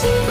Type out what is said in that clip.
see